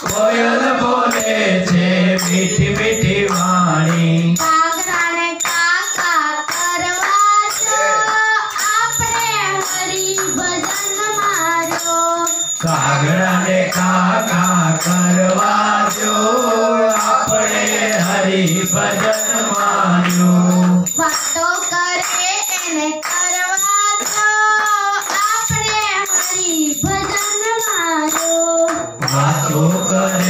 કોયલ બોલે છે મીઠી મીઠી વાણી. કરવા જો આપણે હરી ભજન મારો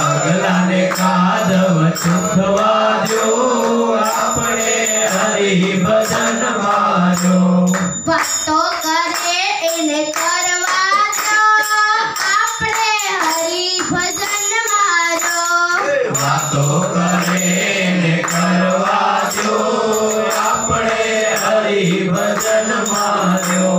આગલાને કાદવ ચૂંટવા જો આપણે હરિ ભજન માજો ભક્તો કરે એને કરવા જો આપણે હરિ ભજન મારો વાતો કરે એને કરવા જો આપણે હરિ ભજન મારો